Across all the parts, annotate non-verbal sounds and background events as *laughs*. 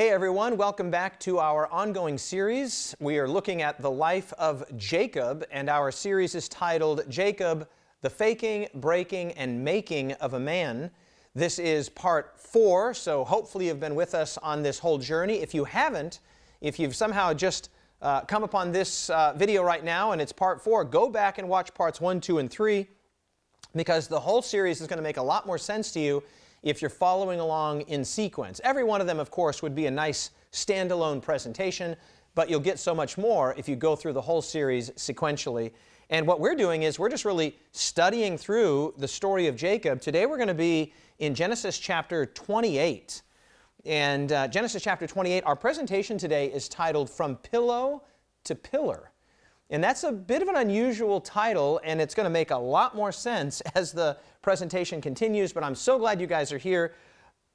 Hey everyone, welcome back to our ongoing series. We are looking at the life of Jacob, and our series is titled Jacob, the Faking, Breaking, and Making of a Man. This is part four, so hopefully you've been with us on this whole journey. If you haven't, if you've somehow just uh, come upon this uh, video right now and it's part four, go back and watch parts one, two, and three because the whole series is going to make a lot more sense to you if you're following along in sequence. Every one of them, of course, would be a nice standalone presentation, but you'll get so much more if you go through the whole series sequentially. And what we're doing is we're just really studying through the story of Jacob. Today we're going to be in Genesis chapter 28. And uh, Genesis chapter 28, our presentation today is titled From Pillow to Pillar. And that's a bit of an unusual title, and it's going to make a lot more sense *laughs* as the presentation continues. But I'm so glad you guys are here.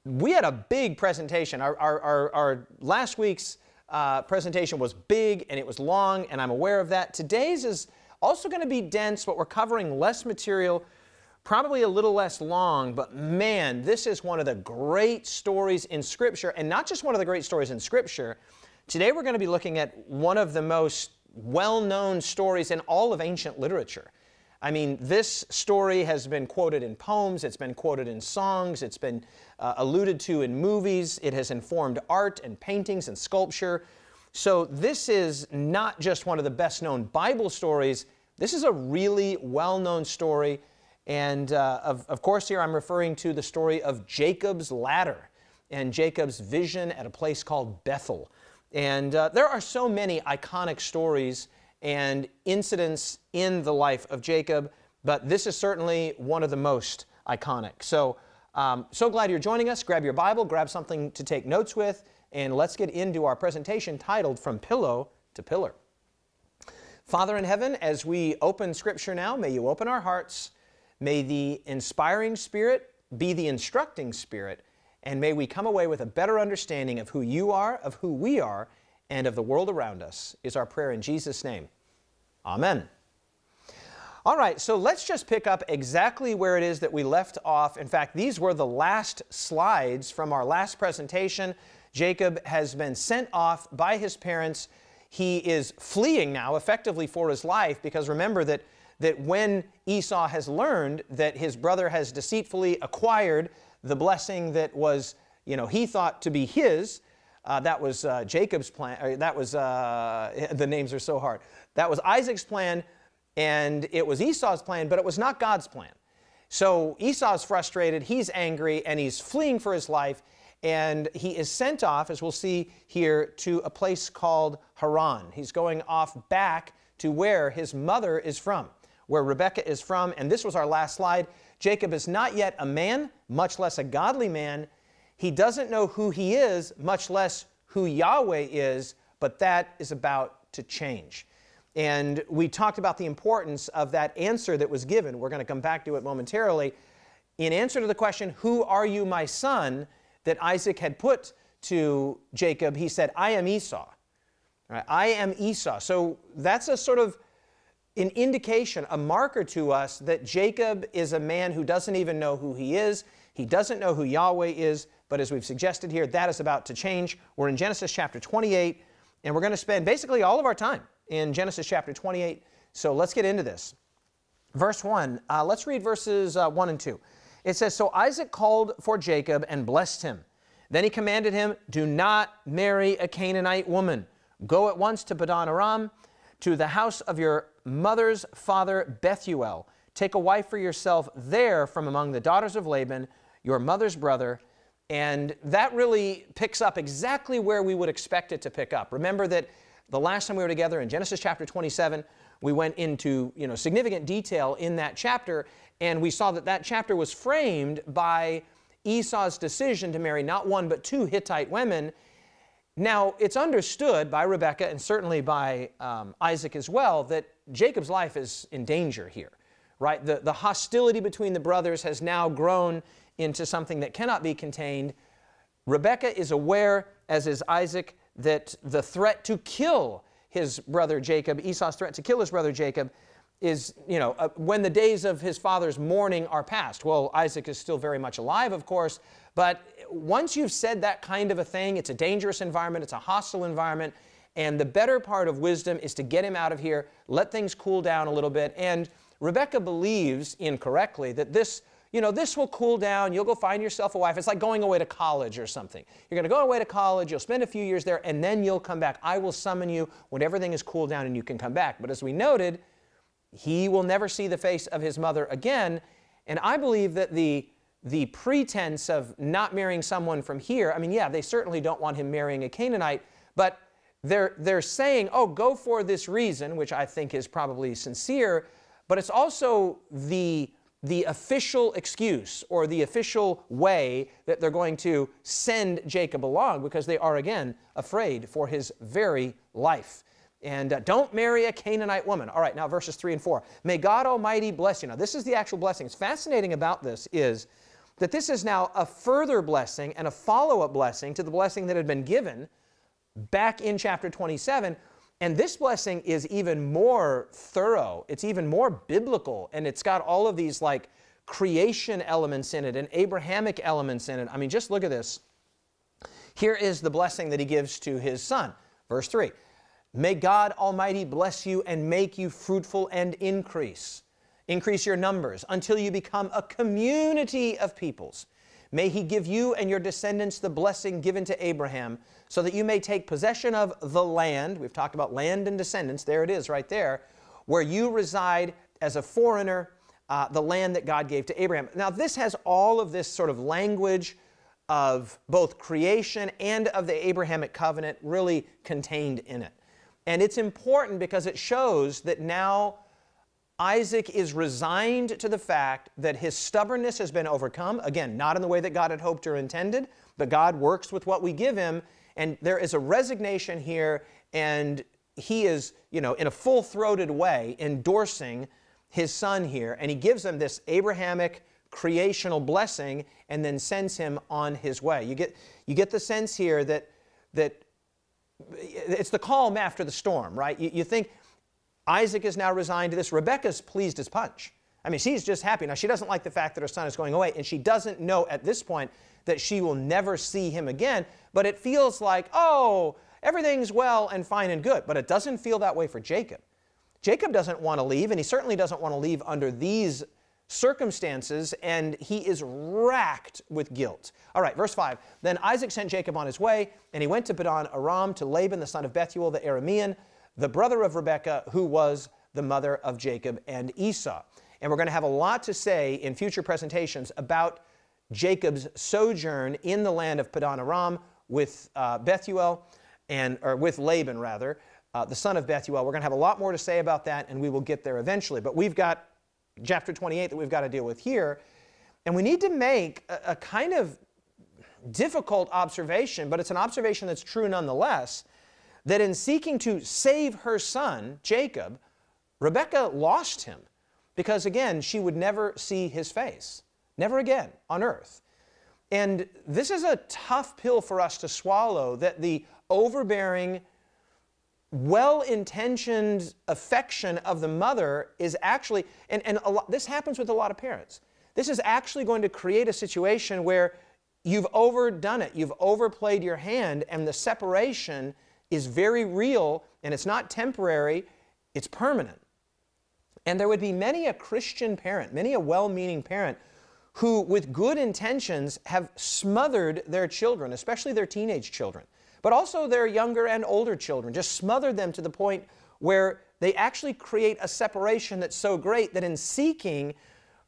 We had a big presentation. Our, our, our, our last week's uh, presentation was big and it was long, and I'm aware of that. Today's is also going to be dense, but we're covering less material, probably a little less long. But man, this is one of the great stories in Scripture, and not just one of the great stories in Scripture. Today we're going to be looking at one of the most well known stories in all of ancient literature. I mean, this story has been quoted in poems, it's been quoted in songs, it's been uh, alluded to in movies, it has informed art and paintings and sculpture. So, this is not just one of the best known Bible stories, this is a really well known story. And uh, of, of course, here I'm referring to the story of Jacob's ladder and Jacob's vision at a place called Bethel. And uh, there are so many iconic stories and incidents in the life of Jacob, but this is certainly one of the most iconic. So, um, so glad you're joining us. Grab your Bible, grab something to take notes with, and let's get into our presentation titled From Pillow to Pillar. Father in heaven, as we open Scripture now, may you open our hearts. May the inspiring Spirit be the instructing Spirit and may we come away with a better understanding of who you are, of who we are, and of the world around us, is our prayer in Jesus' name. Amen. All right, so let's just pick up exactly where it is that we left off. In fact, these were the last slides from our last presentation. Jacob has been sent off by his parents. He is fleeing now effectively for his life because remember that, that when Esau has learned that his brother has deceitfully acquired the blessing that was, you know, he thought to be his. Uh, that was uh, Jacob's plan. that was, uh, *laughs* the names are so hard. That was Isaac's plan, and it was Esau's plan, but it was not God's plan. So Esau's frustrated, he's angry, and he's fleeing for his life, and he is sent off, as we'll see here, to a place called Haran. He's going off back to where his mother is from, where Rebekah is from, and this was our last slide. Jacob is not yet a man, much less a godly man. He doesn't know who he is, much less who Yahweh is, but that is about to change. And we talked about the importance of that answer that was given. We're going to come back to it momentarily. In answer to the question, Who are you, my son? that Isaac had put to Jacob, he said, I am Esau. Right? I am Esau. So that's a sort of an indication, a marker to us that Jacob is a man who doesn't even know who he is. He doesn't know who Yahweh is, but as we've suggested here, that is about to change. We're in Genesis chapter 28, and we're going to spend basically all of our time in Genesis chapter 28. So let's get into this. Verse 1, uh, let's read verses uh, 1 and 2. It says, So Isaac called for Jacob and blessed him. Then he commanded him, Do not marry a Canaanite woman. Go at once to Padan Aram to the house of your mother's father Bethuel. Take a wife for yourself there from among the daughters of Laban, your mother's brother. And that really picks up exactly where we would expect it to pick up. Remember that the last time we were together in Genesis chapter 27, we went into you know, significant detail in that chapter, and we saw that that chapter was framed by Esau's decision to marry not one but two Hittite women now, it's understood by Rebekah and certainly by um, Isaac as well that Jacob's life is in danger here, right? The, the hostility between the brothers has now grown into something that cannot be contained. Rebekah is aware, as is Isaac, that the threat to kill his brother Jacob, Esau's threat to kill his brother Jacob, is, you know, uh, when the days of his father's mourning are past. Well, Isaac is still very much alive, of course, but once you've said that kind of a thing, it's a dangerous environment, it's a hostile environment, and the better part of wisdom is to get him out of here, let things cool down a little bit. And Rebecca believes incorrectly that this, you know, this will cool down, you'll go find yourself a wife. It's like going away to college or something. You're going to go away to college, you'll spend a few years there, and then you'll come back. I will summon you when everything is cooled down and you can come back. But as we noted, he will never see the face of his mother again. And I believe that the the pretense of not marrying someone from here, I mean, yeah, they certainly don't want him marrying a Canaanite, but they're, they're saying, oh, go for this reason, which I think is probably sincere, but it's also the, the official excuse or the official way that they're going to send Jacob along because they are, again, afraid for his very life. And uh, don't marry a Canaanite woman. All right, now verses 3 and 4. May God Almighty bless you. Now, this is the actual blessing. It's fascinating about this is that this is now a further blessing and a follow up blessing to the blessing that had been given back in chapter 27. And this blessing is even more thorough, it's even more biblical, and it's got all of these like creation elements in it and Abrahamic elements in it. I mean, just look at this. Here is the blessing that he gives to his son. Verse 3 May God Almighty bless you and make you fruitful and increase. Increase your numbers until you become a community of peoples. May He give you and your descendants the blessing given to Abraham, so that you may take possession of the land. We've talked about land and descendants. There it is, right there, where you reside as a foreigner, uh, the land that God gave to Abraham. Now, this has all of this sort of language of both creation and of the Abrahamic covenant really contained in it. And it's important because it shows that now Isaac is resigned to the fact that his stubbornness has been overcome. Again, not in the way that God had hoped or intended, but God works with what we give him. And there is a resignation here, and he is, you know, in a full throated way endorsing his son here. And he gives him this Abrahamic creational blessing and then sends him on his way. You get, you get the sense here that, that it's the calm after the storm, right? You, you think Isaac is now resigned to this. Rebecca's pleased as punch. I mean, she's just happy. Now, she doesn't like the fact that her son is going away, and she doesn't know at this point that she will never see him again. But it feels like, oh, everything's well and fine and good. But it doesn't feel that way for Jacob. Jacob doesn't want to leave, and he certainly doesn't want to leave under these circumstances, and he is racked with guilt. All right, verse 5. Then Isaac sent Jacob on his way, and he went to Padan Aram to Laban, the son of Bethuel the Aramean the brother of Rebekah, who was the mother of Jacob and Esau. And we're going to have a lot to say in future presentations about Jacob's sojourn in the land of Padan Aram with uh, Bethuel, and, or with Laban rather, uh, the son of Bethuel. We're going to have a lot more to say about that, and we will get there eventually. But we've got chapter 28 that we've got to deal with here. And we need to make a, a kind of difficult observation, but it's an observation that's true nonetheless that in seeking to save her son, Jacob, Rebekah lost him because, again, she would never see his face, never again on earth. And this is a tough pill for us to swallow that the overbearing, well intentioned affection of the mother is actually, and, and lot, this happens with a lot of parents. This is actually going to create a situation where you've overdone it, you've overplayed your hand, and the separation is very real and it's not temporary, it's permanent. And there would be many a Christian parent, many a well meaning parent, who, with good intentions, have smothered their children, especially their teenage children, but also their younger and older children, just smothered them to the point where they actually create a separation that's so great that in seeking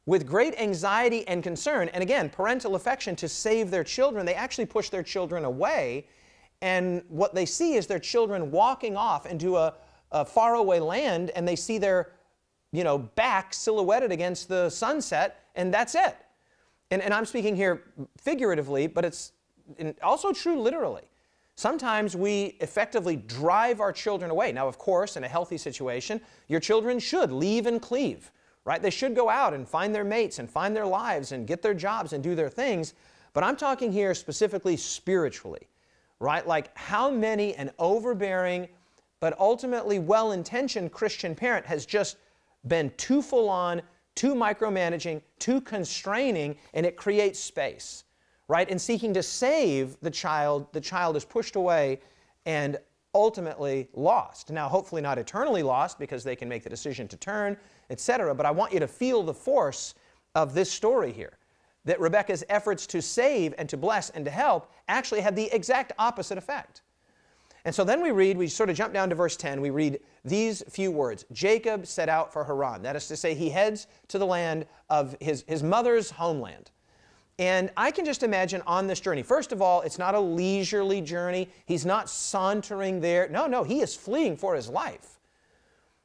with great anxiety and concern, and again, parental affection to save their children, they actually push their children away and what they see is their children walking off into a, a faraway land and they see their you know, back silhouetted against the sunset, and that's it. And, and I'm speaking here figuratively, but it's also true literally. Sometimes we effectively drive our children away. Now, of course, in a healthy situation, your children should leave and cleave, right? They should go out and find their mates and find their lives and get their jobs and do their things. But I'm talking here specifically spiritually right? Like how many an overbearing but ultimately well intentioned Christian parent has just been too full on, too micromanaging, too constraining, and it creates space, right? In seeking to save the child, the child is pushed away and ultimately lost. Now, hopefully not eternally lost because they can make the decision to turn, etc. But I want you to feel the force of this story here. That Rebecca's efforts to save and to bless and to help actually had the exact opposite effect. And so then we read, we sort of jump down to verse 10, we read these few words Jacob set out for Haran. That is to say, he heads to the land of his, his mother's homeland. And I can just imagine on this journey, first of all, it's not a leisurely journey. He's not sauntering there. No, no, he is fleeing for his life.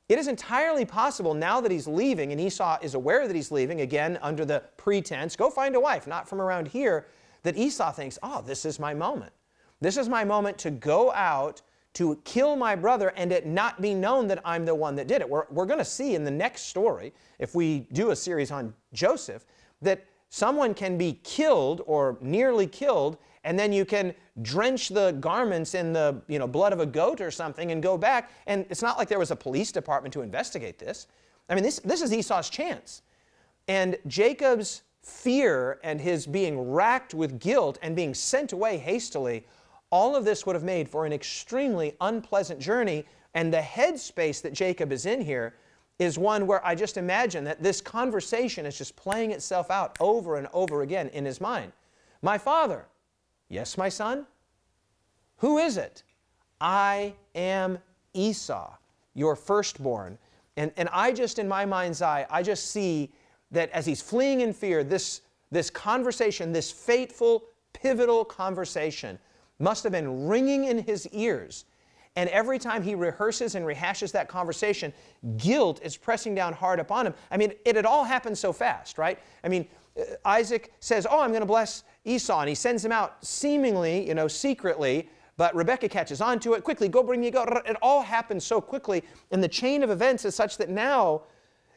It is entirely possible now that he's leaving, and Esau is aware that he's leaving, again, under the pretense, go find a wife, not from around here, that Esau thinks, oh, this is my moment. This is my moment to go out to kill my brother and it not be known that I'm the one that did it. We're, we're going to see in the next story, if we do a series on Joseph, that someone can be killed or nearly killed, and then you can drench the garments in the you know, blood of a goat or something and go back. And it's not like there was a police department to investigate this. I mean, this, this is Esau's chance. And Jacob's fear and his being racked with guilt and being sent away hastily, all of this would have made for an extremely unpleasant journey. And the headspace that Jacob is in here is one where I just imagine that this conversation is just playing itself out over and over again in his mind. My father, yes, my son. Who is it? I am Esau, your firstborn. And, and I just, in my mind's eye, I just see that as he's fleeing in fear, this, this conversation, this fateful, pivotal conversation, must have been ringing in his ears and every time he rehearses and rehashes that conversation, guilt is pressing down hard upon him. I mean, it had all happened so fast, right? I mean, uh, Isaac says, Oh, I'm going to bless Esau. And he sends him out seemingly, you know, secretly. But Rebecca catches on to it. Quickly, go bring me goat. It all happens so quickly. And the chain of events is such that now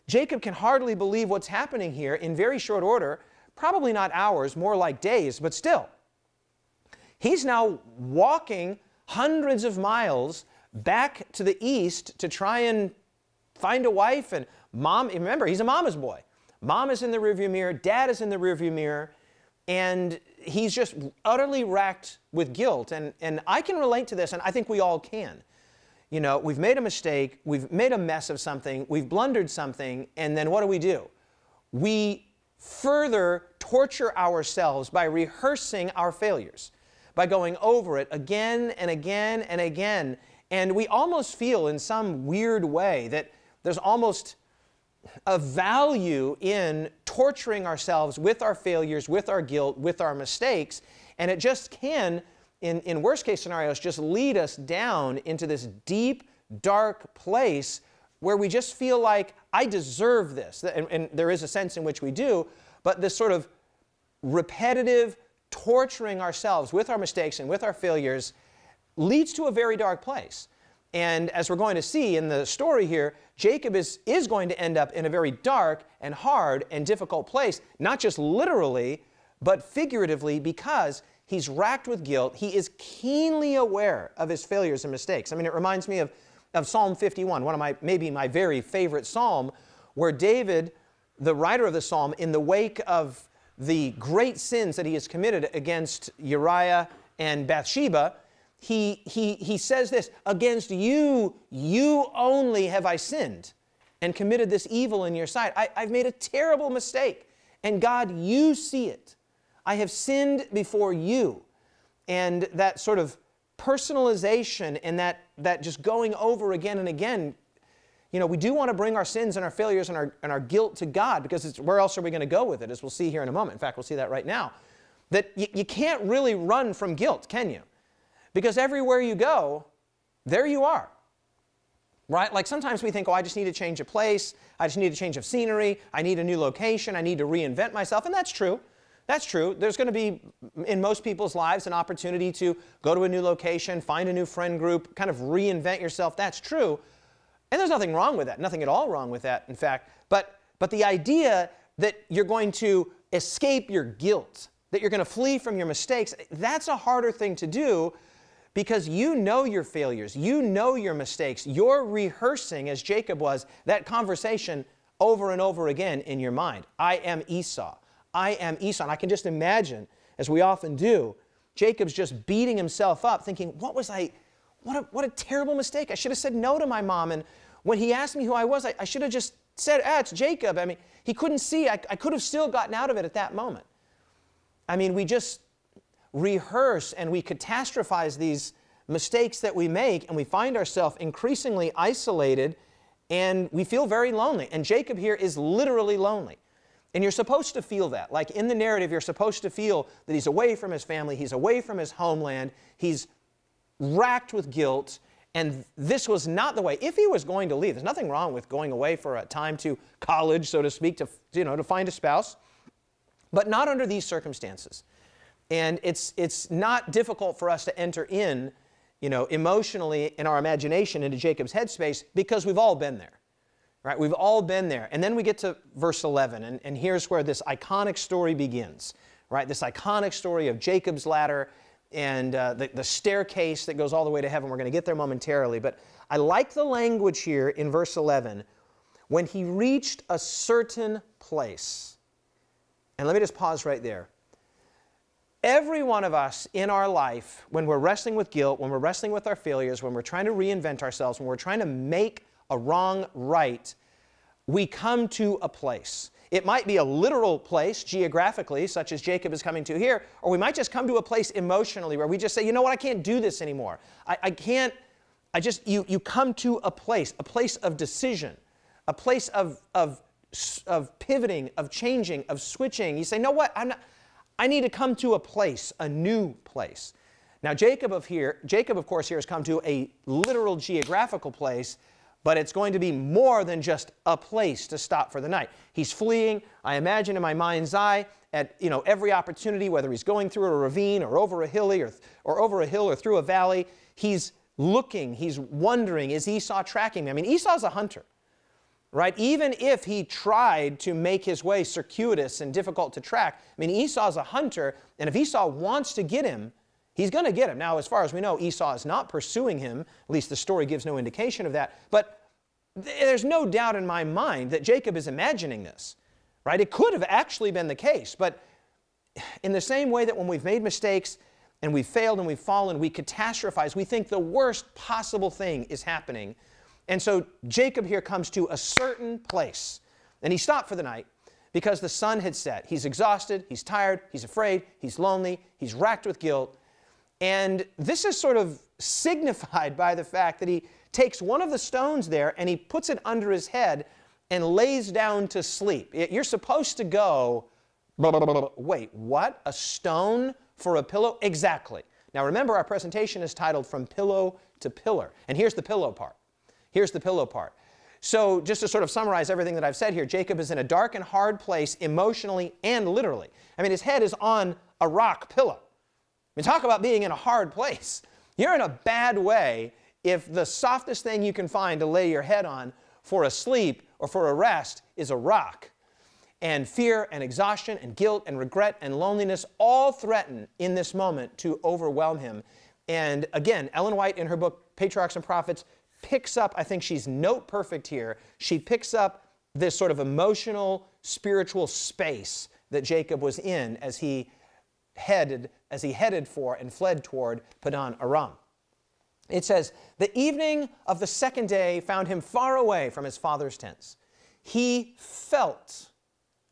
Jacob can hardly believe what's happening here in very short order. Probably not hours, more like days, but still. He's now walking hundreds of miles back to the east to try and find a wife. And mom, remember, he's a mama's boy. Mom is in the rearview mirror, dad is in the rearview mirror, and he's just utterly racked with guilt. And, and I can relate to this, and I think we all can. You know, we've made a mistake, we've made a mess of something, we've blundered something, and then what do we do? We further torture ourselves by rehearsing our failures by going over it again and again and again. And we almost feel in some weird way that there's almost a value in torturing ourselves with our failures, with our guilt, with our mistakes. And it just can, in, in worst case scenarios, just lead us down into this deep, dark place where we just feel like, I deserve this. And, and there is a sense in which we do, but this sort of repetitive, torturing ourselves with our mistakes and with our failures leads to a very dark place. And as we're going to see in the story here, Jacob is, is going to end up in a very dark and hard and difficult place, not just literally, but figuratively, because he's racked with guilt. He is keenly aware of his failures and mistakes. I mean, it reminds me of, of Psalm 51, one of my, maybe my very favorite psalm, where David, the writer of the psalm, in the wake of the great sins that he has committed against Uriah and Bathsheba, he, he, he says this Against you, you only have I sinned and committed this evil in your sight. I, I've made a terrible mistake. And God, you see it. I have sinned before you. And that sort of personalization and that, that just going over again and again you know, we do want to bring our sins and our failures and our, and our guilt to God because where else are we going to go with it, as we'll see here in a moment. In fact, we'll see that right now. That y- you can't really run from guilt, can you? Because everywhere you go, there you are. Right? Like sometimes we think, oh, I just need to change a place, I just need a change of scenery, I need a new location, I need to reinvent myself, and that's true. That's true. There's going to be, in most people's lives, an opportunity to go to a new location, find a new friend group, kind of reinvent yourself. That's true. And there's nothing wrong with that, nothing at all wrong with that, in fact. But, but the idea that you're going to escape your guilt, that you're going to flee from your mistakes, that's a harder thing to do because you know your failures, you know your mistakes. You're rehearsing, as Jacob was, that conversation over and over again in your mind. I am Esau. I am Esau. And I can just imagine as we often do, Jacob's just beating himself up, thinking, What was I? What a, what a terrible mistake. I should have said no to my mom. And when he asked me who I was, I, I should have just said, Ah, it's Jacob. I mean, he couldn't see. I, I could have still gotten out of it at that moment. I mean, we just rehearse and we catastrophize these mistakes that we make, and we find ourselves increasingly isolated and we feel very lonely. And Jacob here is literally lonely. And you're supposed to feel that. Like in the narrative, you're supposed to feel that he's away from his family, he's away from his homeland, he's racked with guilt, and this was not the way. If he was going to leave, there's nothing wrong with going away for a time to college, so to speak, to, you know, to find a spouse, but not under these circumstances. And it's, it's not difficult for us to enter in, you know, emotionally in our imagination into Jacob's headspace because we've all been there. Right? We've all been there. And then we get to verse 11, and, and here's where this iconic story begins. Right? This iconic story of Jacob's ladder and uh, the, the staircase that goes all the way to heaven. We're going to get there momentarily. But I like the language here in verse 11 when he reached a certain place. And let me just pause right there. Every one of us in our life, when we're wrestling with guilt, when we're wrestling with our failures, when we're trying to reinvent ourselves, when we're trying to make a wrong right, we come to a place. It might be a literal place geographically, such as Jacob is coming to here, or we might just come to a place emotionally where we just say, you know what, I can't do this anymore. I, I can't, I just, you, you come to a place, a place of decision, a place of, of, of pivoting, of changing, of switching. You say, no what, I'm not, I need to come to a place, a new place. Now, Jacob of here, Jacob, of course, here has come to a literal geographical place but it's going to be more than just a place to stop for the night. He's fleeing, I imagine in my mind's eye, at you know, every opportunity, whether he's going through a ravine or over a hilly or, or over a hill or through a valley, he's looking, he's wondering, is Esau tracking me? I mean, Esau's a hunter, right? Even if he tried to make his way circuitous and difficult to track, I mean, Esau's a hunter, and if Esau wants to get him, He's going to get him. Now, as far as we know, Esau is not pursuing him. At least the story gives no indication of that. But there's no doubt in my mind that Jacob is imagining this, right? It could have actually been the case. But in the same way that when we've made mistakes and we've failed and we've fallen, we catastrophize. We think the worst possible thing is happening. And so Jacob here comes to a certain place. And he stopped for the night because the sun had set. He's exhausted, he's tired, he's afraid, he's lonely, he's racked with guilt. And this is sort of signified *laughs* by the fact that he takes one of the stones there and he puts it under his head and lays down to sleep. You're supposed to go, wait, what? A stone for a pillow? Exactly. Now remember, our presentation is titled From Pillow to Pillar. And here's the pillow part. Here's the pillow part. So, just to sort of summarize everything that I've said here, Jacob is in a dark and hard place emotionally and literally. I mean, his head is on a rock pillow I mean, talk about being in a hard place. You're in a bad way if the softest thing you can find to lay your head on for a sleep or for a rest is a rock. And fear and exhaustion and guilt and regret and loneliness all threaten in this moment to overwhelm him. And again, Ellen White in her book, Patriarchs and Prophets, picks up, I think she's note perfect here. She picks up this sort of emotional, spiritual space that Jacob was in as he headed as he headed for and fled toward Padan Aram. It says, The evening of the second day found him far away from his father's tents. He felt,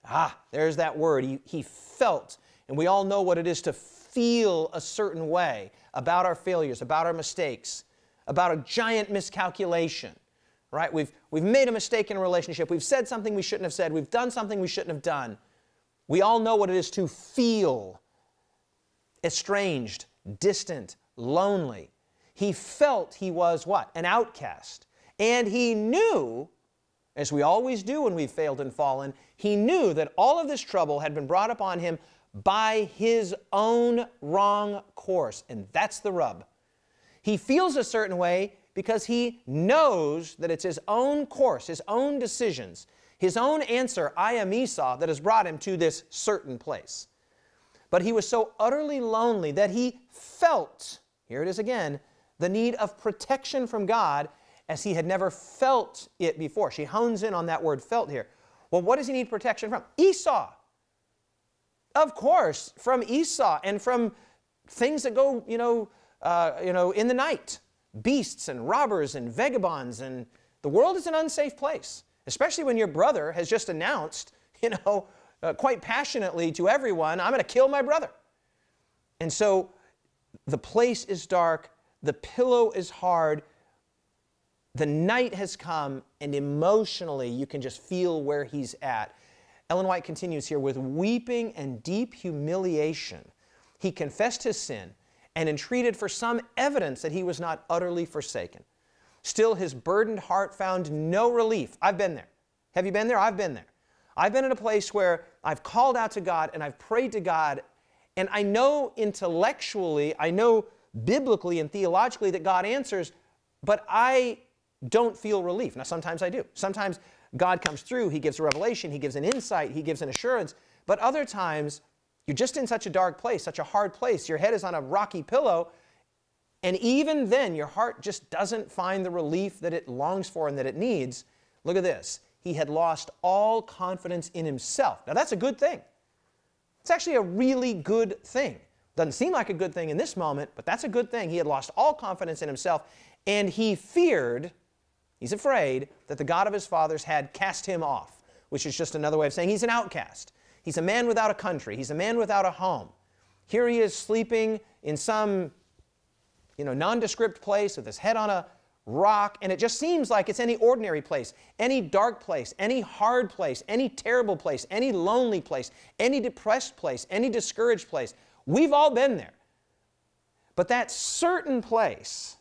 ah, there's that word, he, he felt. And we all know what it is to feel a certain way about our failures, about our mistakes, about a giant miscalculation, right? We've, we've made a mistake in a relationship. We've said something we shouldn't have said. We've done something we shouldn't have done. We all know what it is to feel estranged, distant, lonely. He felt he was what? An outcast. And he knew, as we always do when we've failed and fallen, he knew that all of this trouble had been brought upon him by his own wrong course. And that's the rub. He feels a certain way because he knows that it's his own course, his own decisions, his own answer, I am Esau, that has brought him to this certain place. But he was so utterly lonely that he felt, here it is again, the need of protection from God as he had never felt it before. She hones in on that word felt here. Well, what does he need protection from? Esau. Of course, from Esau and from things that go, you know, uh, you know, in the night. Beasts and robbers and vagabonds and the world is an unsafe place, especially when your brother has just announced, *laughs* you know, uh, quite passionately to everyone, I'm going to kill my brother. And so the place is dark, the pillow is hard, the night has come, and emotionally you can just feel where he's at. Ellen White continues here with weeping and deep humiliation. He confessed his sin and entreated for some evidence that he was not utterly forsaken. Still, his burdened heart found no relief. I've been there. Have you been there? I've been there. I've been in a place where I've called out to God and I've prayed to God, and I know intellectually, I know biblically and theologically that God answers, but I don't feel relief. Now, sometimes I do. Sometimes God comes through, He gives a revelation, He gives an insight, He gives an assurance, but other times you're just in such a dark place, such a hard place. Your head is on a rocky pillow, and even then, your heart just doesn't find the relief that it longs for and that it needs. Look at this. He had lost all confidence in himself. Now, that's a good thing. It's actually a really good thing. Doesn't seem like a good thing in this moment, but that's a good thing. He had lost all confidence in himself, and he feared, he's afraid, that the God of his fathers had cast him off, which is just another way of saying he's an outcast. He's a man without a country, he's a man without a home. Here he is sleeping in some you know, nondescript place with his head on a rock, and it just seems like it's any ordinary place, any dark place, any hard place, any terrible place, any lonely place, any depressed place, any discouraged place. We've all been there. But that certain place,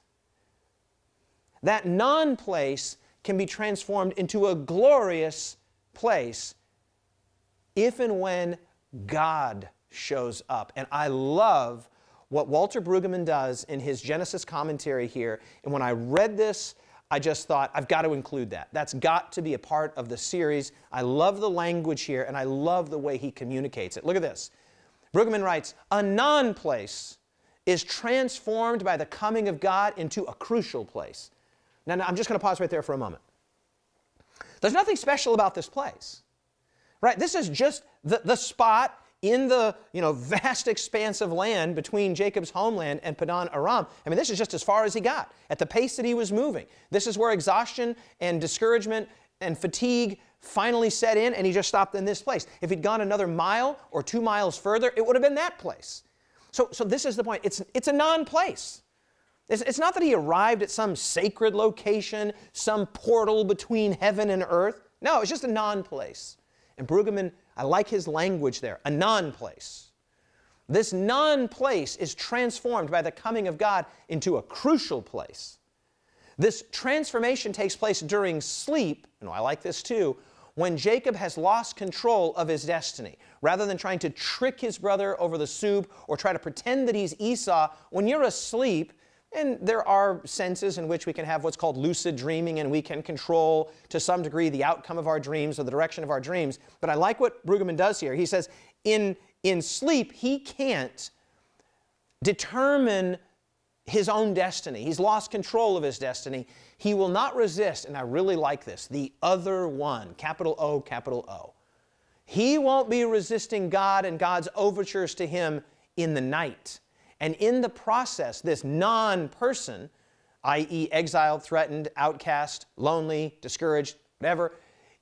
that non place, can be transformed into a glorious place if and when God shows up. And I love what Walter Brueggemann does in his Genesis commentary here. And when I read this, I just thought, I've got to include that. That's got to be a part of the series. I love the language here, and I love the way he communicates it. Look at this. Brueggemann writes A non place is transformed by the coming of God into a crucial place. Now, now I'm just going to pause right there for a moment. There's nothing special about this place, right? This is just the, the spot in the you know, vast expanse of land between Jacob's homeland and Padan Aram. I mean, this is just as far as he got at the pace that he was moving. This is where exhaustion and discouragement and fatigue finally set in, and he just stopped in this place. If he'd gone another mile or two miles further, it would have been that place. So, so this is the point. It's, it's a non place. It's, it's not that he arrived at some sacred location, some portal between heaven and earth. No, it's just a non place. And Brueggemann I like his language there, a non place. This non place is transformed by the coming of God into a crucial place. This transformation takes place during sleep, and I like this too, when Jacob has lost control of his destiny. Rather than trying to trick his brother over the soup or try to pretend that he's Esau, when you're asleep, and there are senses in which we can have what's called lucid dreaming and we can control to some degree the outcome of our dreams or the direction of our dreams. But I like what Brueggemann does here. He says, in, in sleep, he can't determine his own destiny. He's lost control of his destiny. He will not resist, and I really like this, the other one, capital O, capital O. He won't be resisting God and God's overtures to him in the night. And in the process, this non person, i.e., exiled, threatened, outcast, lonely, discouraged, whatever,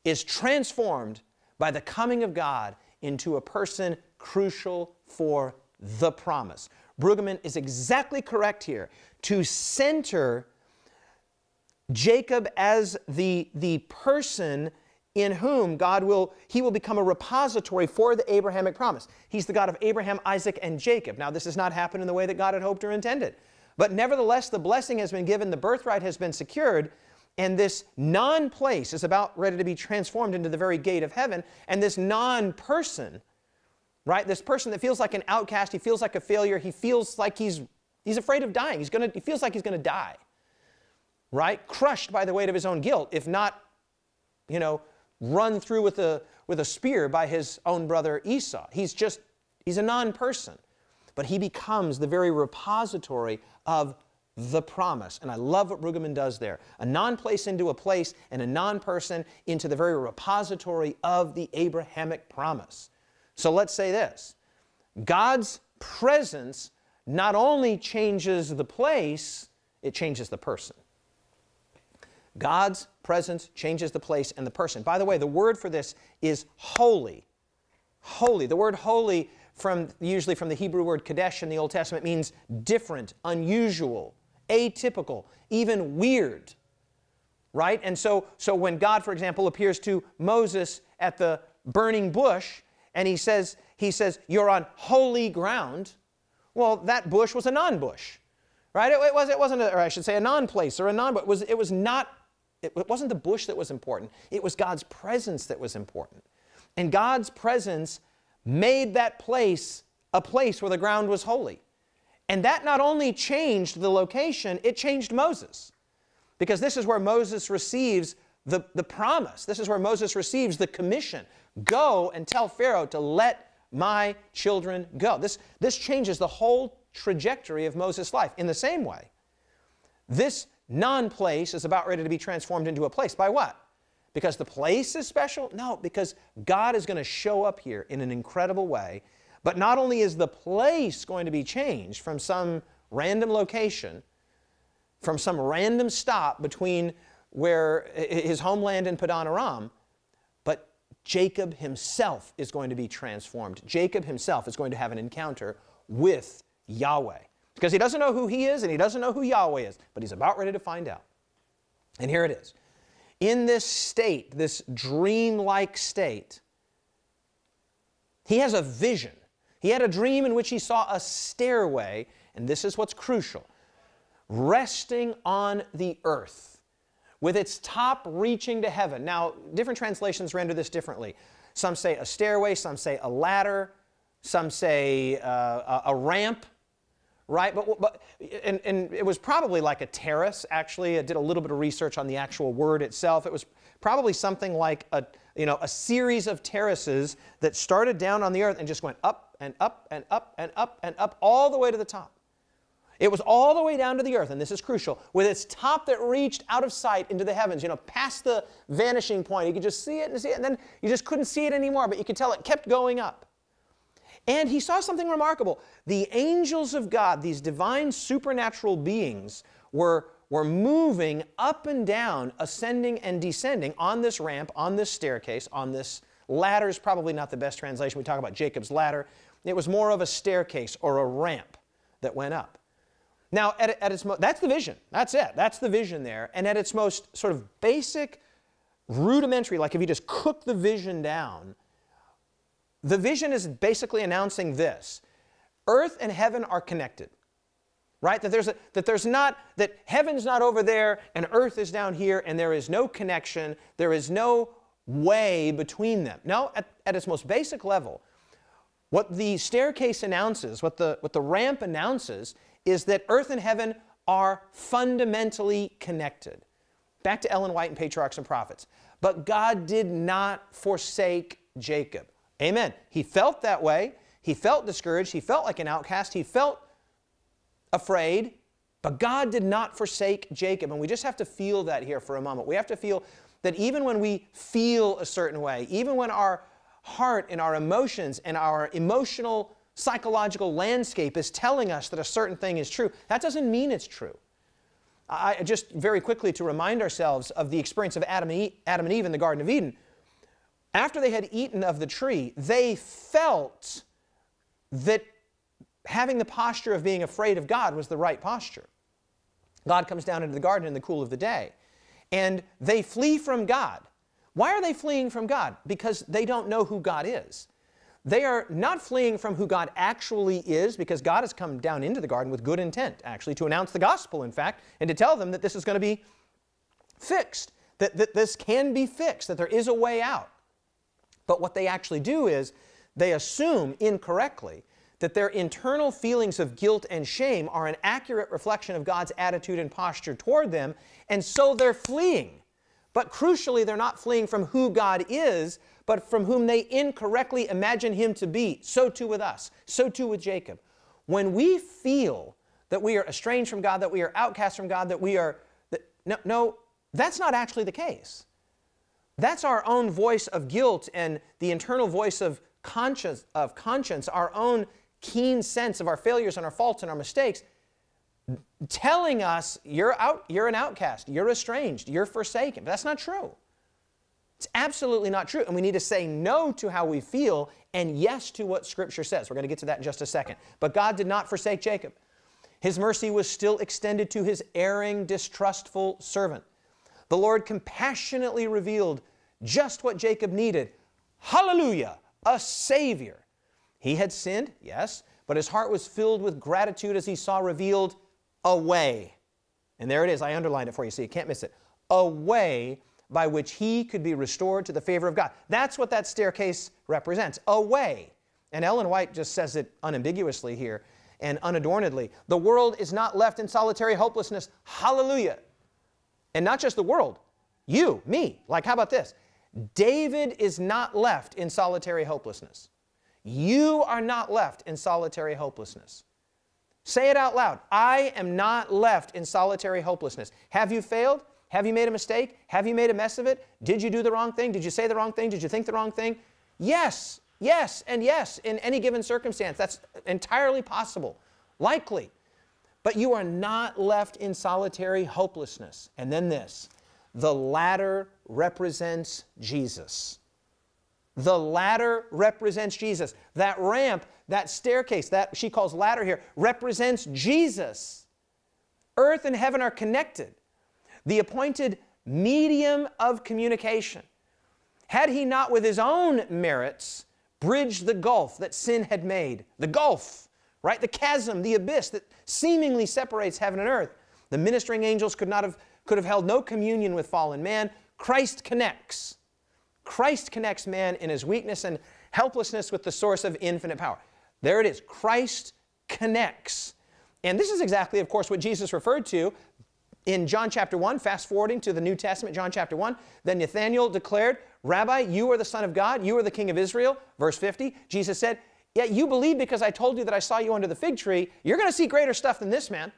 is transformed by the coming of God into a person crucial for the promise. Brueggemann is exactly correct here to center Jacob as the, the person in whom God will, he will become a repository for the Abrahamic promise. He's the God of Abraham, Isaac, and Jacob. Now, this has not happened in the way that God had hoped or intended. But nevertheless, the blessing has been given, the birthright has been secured, and this non place is about ready to be transformed into the very gate of heaven. And this non person, right, this person that feels like an outcast, he feels like a failure, he feels like he's, he's afraid of dying, he's gonna, he feels like he's going to die, right? Crushed by the weight of his own guilt, if not, you know, run through with a, with a spear by his own brother Esau. He's just, he's a non person. But he becomes the very repository of the promise. And I love what Brueggemann does there. A non place into a place and a non person into the very repository of the Abrahamic promise. So let's say this God's presence not only changes the place, it changes the person. God's presence changes the place and the person. By the way, the word for this is holy. Holy. The word holy from usually from the Hebrew word kadesh in the Old Testament means different, unusual, atypical, even weird. Right? And so so when God for example appears to Moses at the burning bush and he says he says you're on holy ground, well that bush was a non-bush. Right? It, it was it wasn't a, or I should say a non-place or a non but it was it was not it wasn't the bush that was important, it was God's presence that was important. And God's presence made that place a place where the ground was holy. And that not only changed the location, it changed Moses. Because this is where Moses receives the, the promise. This is where Moses receives the commission go and tell Pharaoh to let my children go. This, this changes the whole trajectory of Moses' life. In the same way, this non place is about ready to be transformed into a place. By what? Because the place is special? No, because God is going to show up here in an incredible way. But not only is the place going to be changed from some random location, from some random stop between where his homeland and Padan Aram, but Jacob himself is going to be transformed. Jacob himself is going to have an encounter with Yahweh. Because he doesn't know who he is and he doesn't know who Yahweh is, but he's about ready to find out. And here it is. In this state, this dream-like state, he has a vision. He had a dream in which he saw a stairway, and this is what's crucial, resting on the earth, with its top reaching to heaven. Now, different translations render this differently. Some say a stairway, some say a ladder, some say uh, a ramp right? But, but and, and it was probably like a terrace, actually. I did a little bit of research on the actual word itself. It was probably something like a, you know, a series of terraces that started down on the earth and just went up and up and up and up and up all the way to the top. It was all the way down to the earth, and this is crucial, with its top that reached out of sight into the heavens, you know, past the vanishing point. You could just see it and see it, and then you just couldn't see it anymore, but you could tell it kept going up. And he saw something remarkable. The angels of God, these divine supernatural beings, were, were moving up and down, ascending and descending on this ramp, on this staircase, on this ladder is probably not the best translation. We talk about Jacob's ladder. It was more of a staircase or a ramp that went up. Now, at, at its that's the vision. That's it. That's the vision there. And at its most sort of basic, rudimentary, like if you just cook the vision down, the vision is basically announcing this earth and heaven are connected. Right? That there's, a, that there's not, that heaven's not over there and earth is down here and there is no connection, there is no way between them. No, at, at its most basic level, what the staircase announces, what the, what the ramp announces, is that earth and heaven are fundamentally connected. Back to Ellen White and Patriarchs and Prophets. But God did not forsake Jacob. Amen. He felt that way. He felt discouraged. He felt like an outcast. He felt afraid. But God did not forsake Jacob. And we just have to feel that here for a moment. We have to feel that even when we feel a certain way, even when our heart and our emotions and our emotional psychological landscape is telling us that a certain thing is true, that doesn't mean it's true. I, just very quickly to remind ourselves of the experience of Adam and, Eve, in the Garden of Eden after they had eaten of the tree, they felt that having the posture of being afraid of God was the right posture. God comes down into the garden in the cool of the day, and they flee from God. Why are they fleeing from God? Because they don't know who God is. They are not fleeing from who God actually is because God has come down into the garden with good intent, actually, to announce the gospel, in fact, and to tell them that this is going to be fixed, that, that this can be fixed, that there is a way out. But what they actually do is they assume incorrectly that their internal feelings of guilt and shame are an accurate reflection of God's attitude and posture toward them, and so they're fleeing. But crucially, they're not fleeing from who God is, but from whom they incorrectly imagine Him to be. So too with us, so too with Jacob. When we feel that we are estranged from God, that we are outcast from God, that we are, that, no, no, that's not actually the case. That's our own voice of guilt and the internal voice of conscience, of conscience, our own keen sense of our failures and our faults and our mistakes, telling us you're out, you're an outcast, you're estranged, you're forsaken. But that's not true. It's absolutely not true. And we need to say no to how we feel and yes to what Scripture says. We're going to get to that in just a second. But God did not forsake Jacob. His mercy was still extended to his erring, distrustful servant. The Lord compassionately revealed just what Jacob needed. Hallelujah! A Savior. He had sinned, yes, but his heart was filled with gratitude as he saw revealed a way. And there it is. I underlined it for you so you can't miss it. A way by which he could be restored to the favor of God. That's what that staircase represents. A way. And Ellen White just says it unambiguously here and unadornedly. The world is not left in solitary hopelessness. Hallelujah. And not just the world, you, me. Like, how about this? David is not left in solitary hopelessness. You are not left in solitary hopelessness. Say it out loud. I am not left in solitary hopelessness. Have you failed? Have you made a mistake? Have you made a mess of it? Did you do the wrong thing? Did you say the wrong thing? Did you think the wrong thing? Yes, yes, and yes in any given circumstance. That's entirely possible, likely. But you are not left in solitary hopelessness. And then this the ladder represents Jesus. The ladder represents Jesus. That ramp, that staircase, that she calls ladder here, represents Jesus. Earth and heaven are connected. The appointed medium of communication. Had he not, with his own merits, bridged the gulf that sin had made, the gulf, right? The chasm, the abyss that seemingly separates heaven and earth. The ministering angels could not have could have held no communion with fallen man. Christ connects. Christ connects man in his weakness and helplessness with the source of infinite power. There it is. Christ connects. And this is exactly, of course, what Jesus referred to in John chapter 1, fast forwarding to the New Testament, John chapter 1. Then Nathanael declared, Rabbi, you are the Son of God, you are the King of Israel. Verse 50, Jesus said, Yet you believe because I told you that I saw you under the fig tree. You're going to see greater stuff than this, man.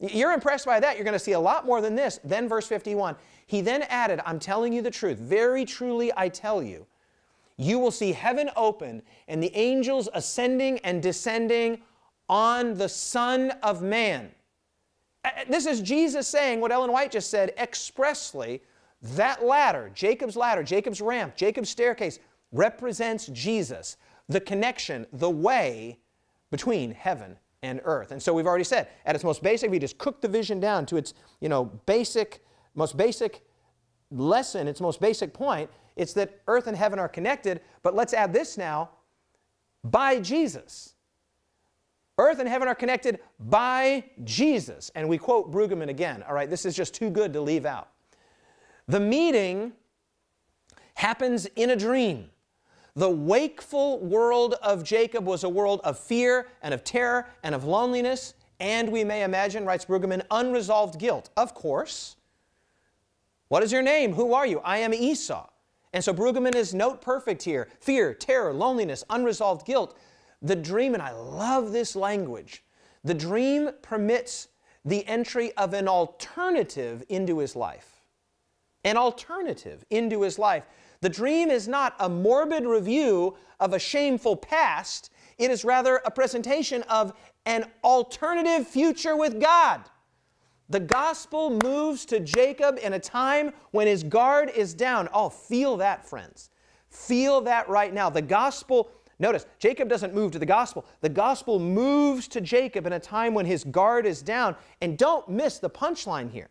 You're impressed by that. You're going to see a lot more than this. Then, verse 51, he then added, I'm telling you the truth. Very truly, I tell you, you will see heaven open and the angels ascending and descending on the Son of Man. This is Jesus saying what Ellen White just said expressly. That ladder, Jacob's ladder, Jacob's ramp, Jacob's staircase, represents Jesus the connection, the way between heaven and earth. And so we've already said, at its most basic, we just cook the vision down to its, you know, basic, most basic lesson, its most basic point, it's that earth and heaven are connected, but let's add this now, by Jesus. Earth and heaven are connected by Jesus. And we quote Brueggemann again. All right, this is just too good to leave out. The meeting happens in a dream. The wakeful world of Jacob was a world of fear and of terror and of loneliness, and we may imagine, writes Brueggemann, unresolved guilt. Of course. What is your name? Who are you? I am Esau. And so Brueggemann is note perfect here fear, terror, loneliness, unresolved guilt. The dream, and I love this language, the dream permits the entry of an alternative into his life. An alternative into his life. The dream is not a morbid review of a shameful past, it is rather a presentation of an alternative future with God. The gospel moves to Jacob in a time when his guard is down. Oh, feel that, friends. Feel that right now. The gospel, notice, Jacob doesn't move to the gospel. The gospel moves to Jacob in a time when his guard is down. And don't miss the punchline here.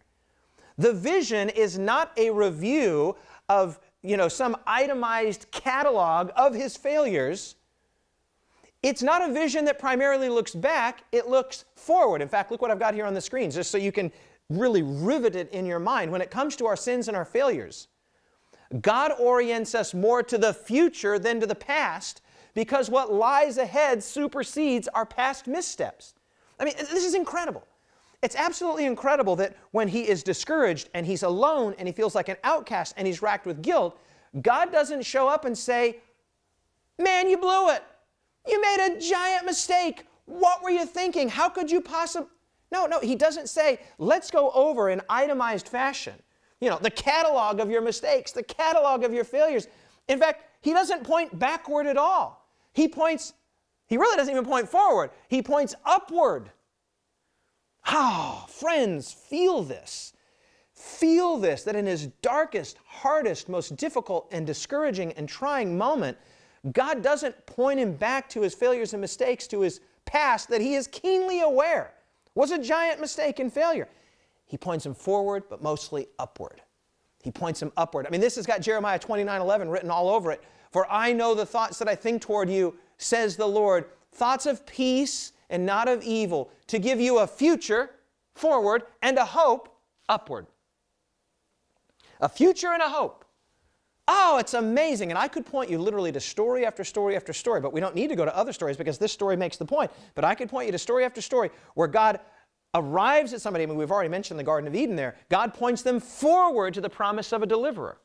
The vision is not a review of you know, some itemized catalog of his failures. It's not a vision that primarily looks back, it looks forward. In fact, look what I've got here on the screen, just so you can really rivet it in your mind. When it comes to our sins and our failures, God orients us more to the future than to the past because what lies ahead supersedes our past missteps. I mean, this is incredible. It's absolutely incredible that when he is discouraged and he's alone and he feels like an outcast and he's racked with guilt, God doesn't show up and say, Man, you blew it. You made a giant mistake. What were you thinking? How could you possibly? No, no, he doesn't say, Let's go over in itemized fashion. You know, the catalog of your mistakes, the catalog of your failures. In fact, he doesn't point backward at all. He points He really doesn't even point forward, he points upward. Ah, friends, feel this. Feel this that in his darkest, hardest, most difficult, and discouraging and trying moment, God doesn't point him back to his failures and mistakes, to his past that he is keenly aware was a giant mistake and failure. He points him forward, but mostly upward. He points him upward. I mean, this has got Jeremiah 29 11 written all over it. For I know the thoughts that I think toward you, says the Lord, thoughts of peace and not of evil, to give you a future forward and a hope upward. A future and a hope. Oh, it's amazing. And I could point you literally to story after story after story, but we don't need to go to other stories because this story makes the point. But I could point you to story after story where God arrives at somebody. I mean, we've already mentioned the Garden of Eden there. God points them forward to the promise of a deliverer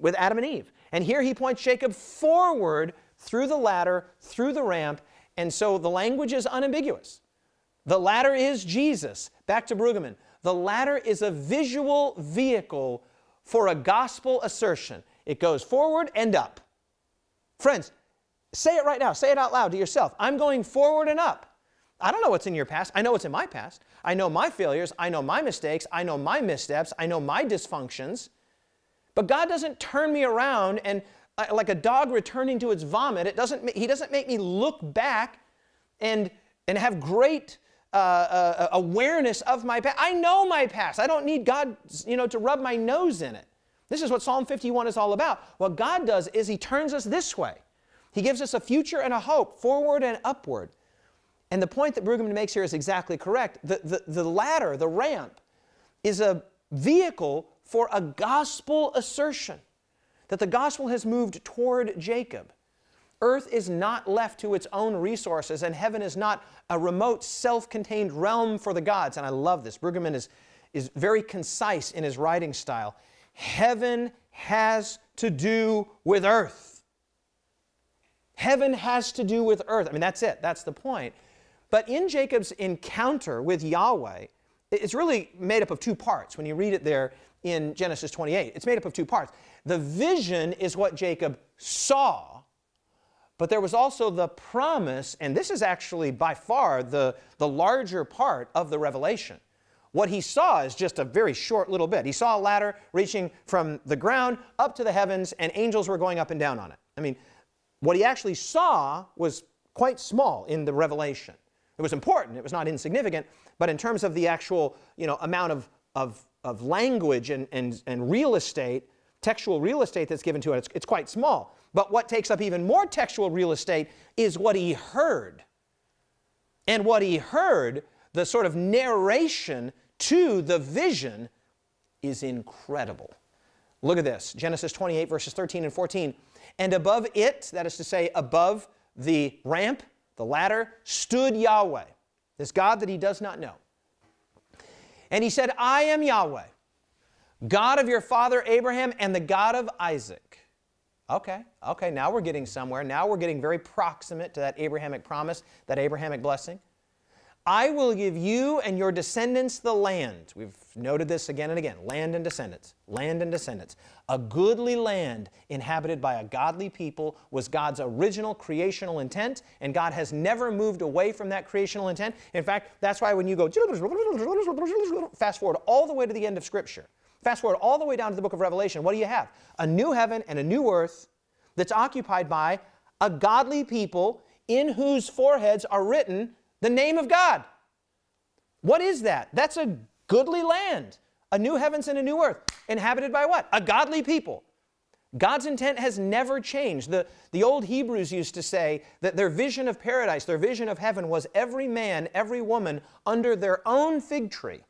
with Adam and Eve. And here he points Jacob forward through the ladder, through the ramp. And so the language is unambiguous. The ladder is Jesus. Back to Brueggemann. The ladder is a visual vehicle for a gospel assertion. It goes forward and up. Friends, say it right now. Say it out loud to yourself. I'm going forward and up. I don't know what's in your past. I know what's in my past. I know my failures. I know my mistakes. I know my missteps. I know my dysfunctions. But God doesn't turn me around and like a dog returning to its vomit, it doesn't, he doesn't make me look back and, and have great uh, uh, awareness of my past. I know my past. I don't need God you know, to rub my nose in it. This is what Psalm 51 is all about. What God does is He turns us this way. He gives us a future and a hope, forward and upward. And the point that Brueggemann makes here is exactly correct. The, the, the ladder, the ramp, is a vehicle for a gospel assertion that the gospel has moved toward Jacob. Earth is not left to its own resources, and heaven is not a remote, self contained realm for the gods. And I love this. Brueggemann is, is very concise in his writing style. Heaven has to do with earth. Heaven has to do with earth. I mean, that's it, that's the point. But in Jacob's encounter with Yahweh, it's really made up of two parts when you read it there in Genesis 28. It's made up of two parts. The vision is what Jacob saw, but there was also the promise, and this is actually by far the, the larger part of the revelation. What he saw is just a very short little bit. He saw a ladder reaching from the ground up to the heavens, and angels were going up and down on it. I mean, what he actually saw was quite small in the revelation. It was important, it was not insignificant, but in terms of the actual you know, amount of, of, of language and, and, and real estate, textual real estate that's given to it, it's, it's quite small. But what takes up even more textual real estate is what he heard. And what he heard, the sort of narration to the vision, is incredible. Look at this Genesis 28, verses 13 and 14. And above it, that is to say, above the ramp, the ladder, stood Yahweh, this God that he does not know. And he said, I am Yahweh, God of your father Abraham and the God of Isaac. Okay, okay, now we're getting somewhere. Now we're getting very proximate to that Abrahamic promise, that Abrahamic blessing. I will give you and your descendants the land. We've noted this again and again land and descendants, land and descendants. A goodly land inhabited by a godly people was God's original creational intent, and God has never moved away from that creational intent. In fact, that's why when you go fast forward all the way to the end of Scripture, fast forward all the way down to the book of Revelation, what do you have? A new heaven and a new earth that's occupied by a godly people in whose foreheads are written the name of God. What is that? That's a goodly land, a new heavens and a new earth, inhabited by what? A godly people. God's intent has never changed. The, the old Hebrews used to say that their vision of paradise, their vision of heaven, was every man, every woman under their own fig tree.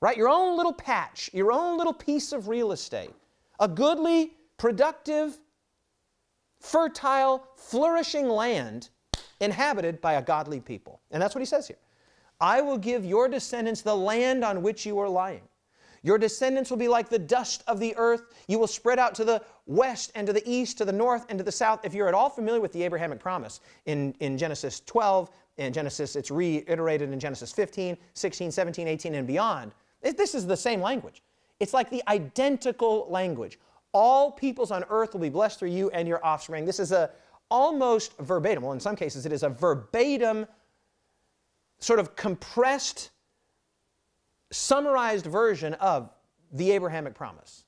Right? Your own little patch, your own little piece of real estate. A goodly, productive, fertile, flourishing land inhabited by a godly people. And that's what he says here. I will give your descendants the land on which you are lying. Your descendants will be like the dust of the earth. You will spread out to the west and to the east, to the north and to the south. If you're at all familiar with the Abrahamic promise in, in Genesis 12, in Genesis, it's reiterated in Genesis 15, 16, 17, 18, and beyond. This is the same language. It's like the identical language. All peoples on earth will be blessed through you and your offspring. This is a, almost verbatim, well, in some cases, it is a verbatim, sort of compressed, summarized version of the Abrahamic promise.